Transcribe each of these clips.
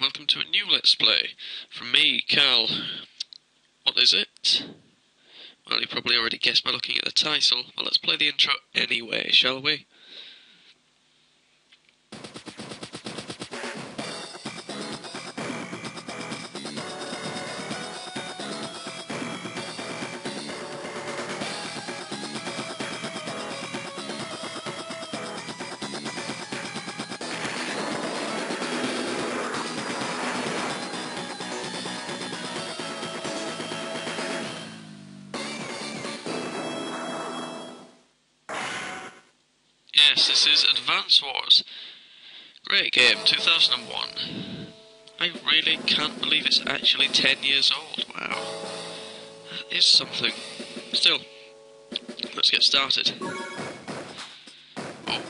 welcome to a new Let's Play from me, Cal. What is it? Well, you probably already guessed by looking at the title. Well, let's play the intro anyway, shall we? Advance Wars. Great game, 2001. I really can't believe it's actually 10 years old. Wow. That is something. Still, let's get started. Oh.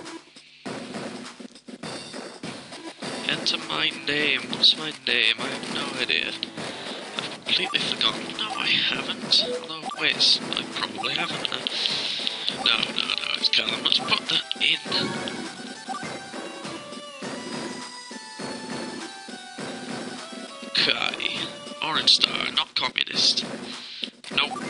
Enter my name. What's my name? I have no idea. I've completely forgotten. No, I haven't. Although, wait, I probably haven't. Uh, no, no. Let's put that in. Kai. Orange Star, not communist. Nope.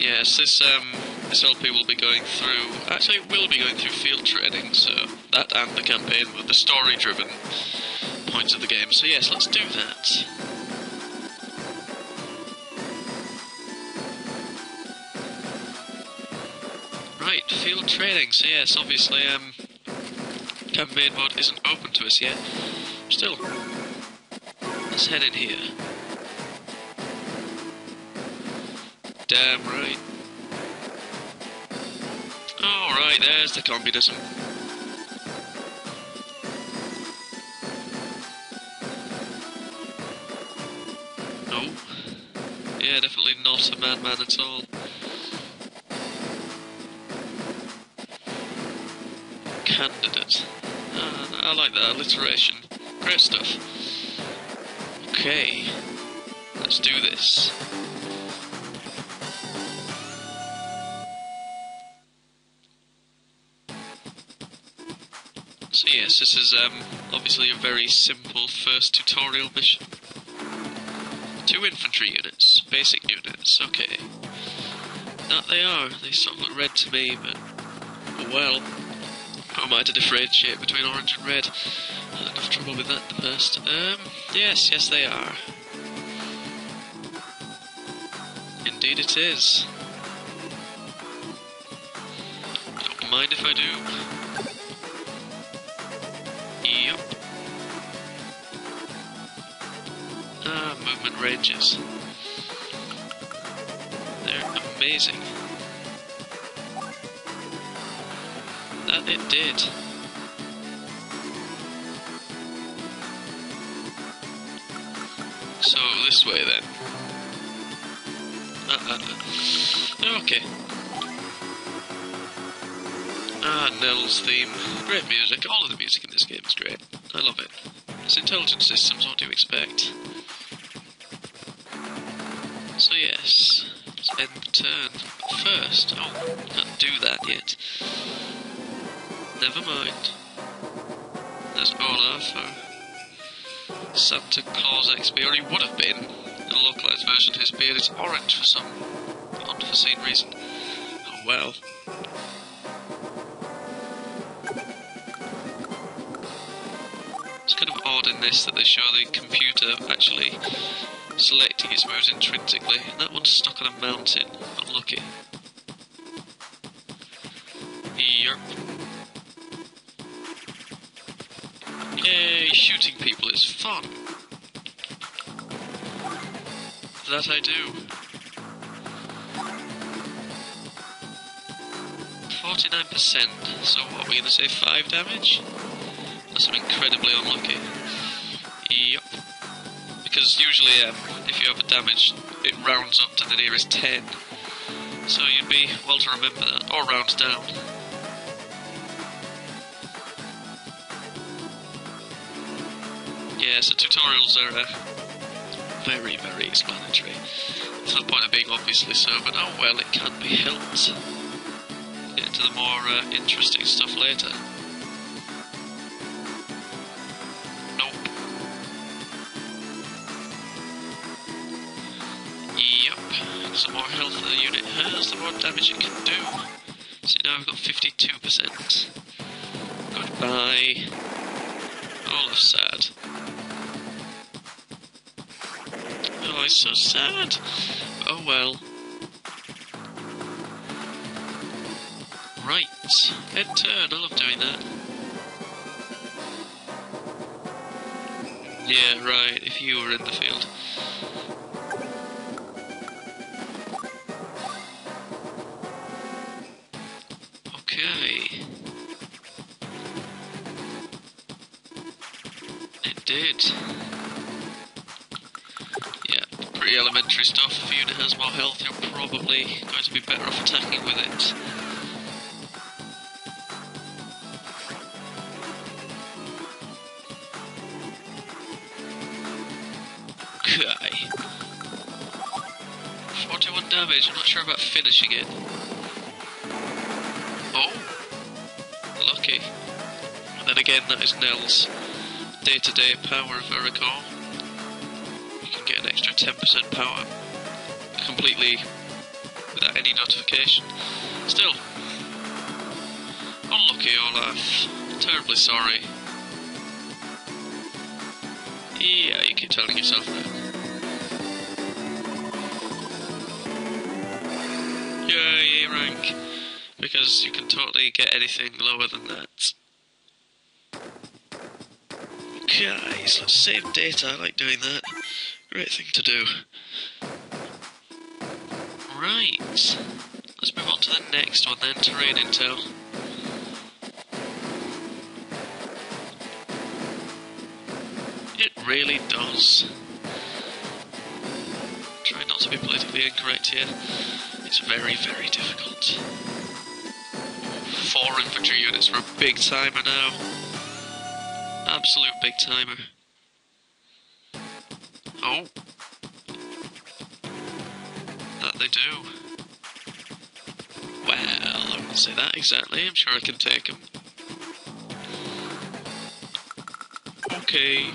Yes, this um this LP will be going through actually it will be going through field training, so that and the campaign with the story driven points of the game. So yes, let's do that. Right, training. So yes, obviously, um, campaign mode isn't open to us yet. Still, let's head in here. Damn right. All right, there's the communism. No. Yeah, definitely not a madman at all. Candidate. Uh, I like that alliteration. Great stuff. Okay, let's do this. So yes, this is um, obviously a very simple first tutorial mission. Two infantry units, basic units, okay. That they are, they sort of look red to me, but well, how am I to differentiate between orange and red? Had enough trouble with that the past. Um, yes, yes they are. Indeed it is. Don't mind if I do. Yep. Ah, movement ranges. They're amazing. It did. So this way then. Uh, uh, uh. Okay. Ah, Nell's theme. Great music. All of the music in this game is great. I love it. It's intelligent systems, what do you expect? So yes, let's end the turn. First, oh, can't do that yet. Never mind. There's Olaf, or Santa Claus XP, or he would have been. In a localized version, his beard is orange for some unforeseen reason. Oh well. It's kind of odd in this that they show the computer actually selecting its moves intrinsically. That one's stuck on a mountain. Unlucky. Shooting people is fun. That I do. 49%, so what, are we gonna say 5 damage? That's incredibly unlucky. Yep. Because usually, um, if you have a damage, it rounds up to the nearest 10. So you'd be well to remember that, or rounds down. Yeah, so tutorials are uh, very, very explanatory. To the point of being obviously so, but oh well, it can be helped. Get into the more uh, interesting stuff later. Nope. Yep. The more health the unit has, the more damage it can do. So now I've got 52%. Goodbye. All of It's so sad. Oh well. Right. Head turn, I love doing that. Yeah, right, if you were in the field. Okay. It did. Pretty elementary stuff. If unit has more health, you're probably going to be better off attacking with it. Okay. 41 damage, I'm not sure about finishing it. Oh! Lucky. And then again, that is Nell's day-to-day power, of I extra 10% power completely without any notification. Still, unlucky Olaf. Terribly sorry. Yeah, you keep telling yourself that. Yay, A rank. Because you can totally get anything lower than that. Guys, let's save data. I like doing that. Great thing to do. Right. Let's move on to the next one then, terrain intel. It really does. Try not to be politically incorrect here. It's very, very difficult. Four infantry units for a big timer now. Absolute big timer. Oh. That they do. Well, I wouldn't say that exactly. I'm sure I can take them. Okay.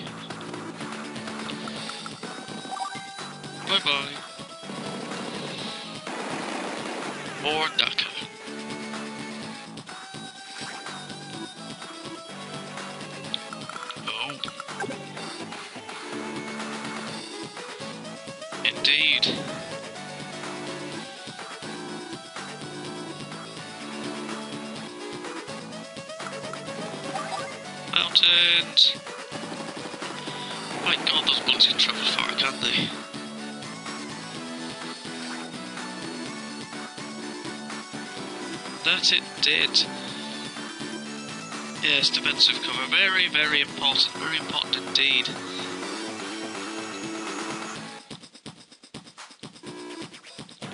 Bye bye. More That it did. Yes, defensive cover. Very, very important. Very important indeed.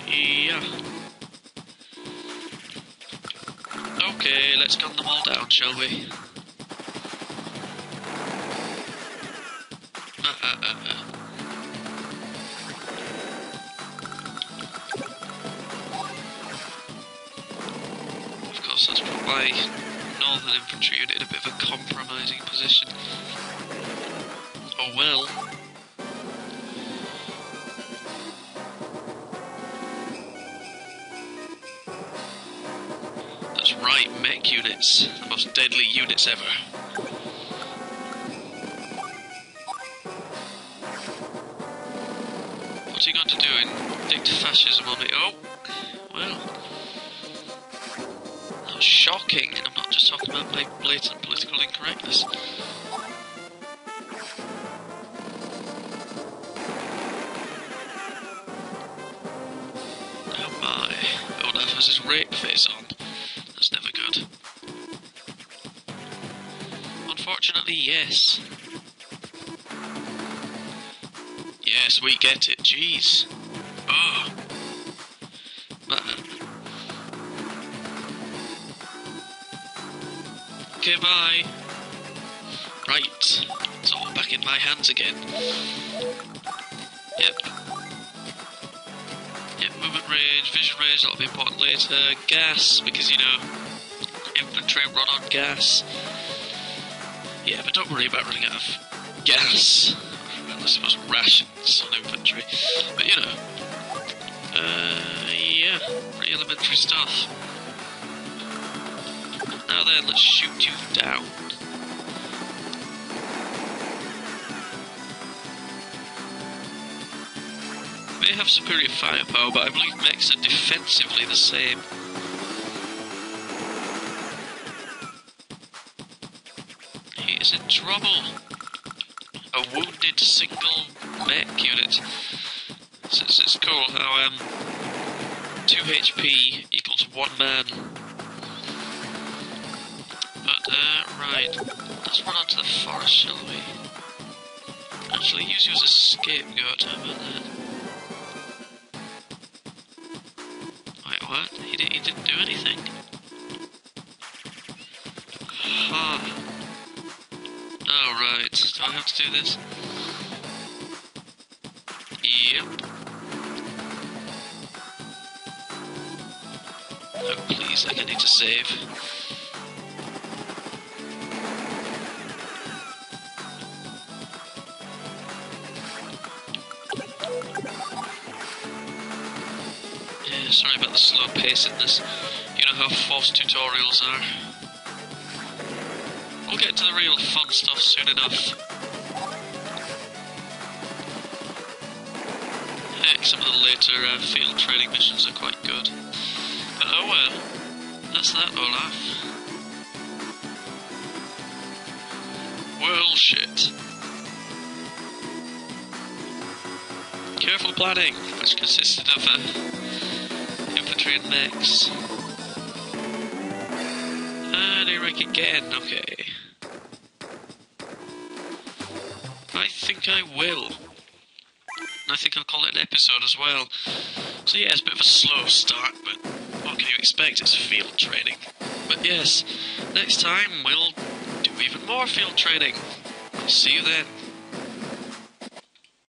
Yeah. Okay, let's gun them all down, shall we? My Northern Infantry unit in a bit of a compromising position. Oh well. That's right, mech units. The most deadly units ever. What's he going to do? in Indict fascism on me? Oh, shocking. I'm not just talking about blatant political incorrectness. Oh my. Olaf has his rape face on. That's never good. Unfortunately, yes. Yes, we get it. Jeez. Okay, bye. Right. It's all back in my hands again. Yep. Yep, movement range, vision range, that'll be important later. Gas, because, you know, infantry run on gas. Yeah, but don't worry about running out of gas. Well, I suppose rations on infantry. But, you know, Uh, yeah, pretty elementary stuff. Now then, let's shoot you down. May have superior firepower, but I believe mechs are defensively the same. He is in trouble. A wounded single mech unit. Since it's, cool how um, 2 HP equals 1 man. Uh, right. Let's run onto the forest, shall we? Actually, use you as a scapegoat, how about that? Wait, what? He, di- he didn't do anything? Huh. Oh, right. Do I have to do this? Yep. Oh, please, like I need to save. Sorry about the slow pace in this. You know how forced tutorials are. We'll get to the real fun stuff soon enough. Heck, some of the later uh, field training missions are quite good. But oh well, that's that, Olaf. Well, shit. Careful planning, which consisted of infantry and. And Eric again, okay. I think I will. I think I'll call it an episode as well. So yeah, it's a bit of a slow start, but what can you expect? It's field training. But yes, next time we'll do even more field training. See you then.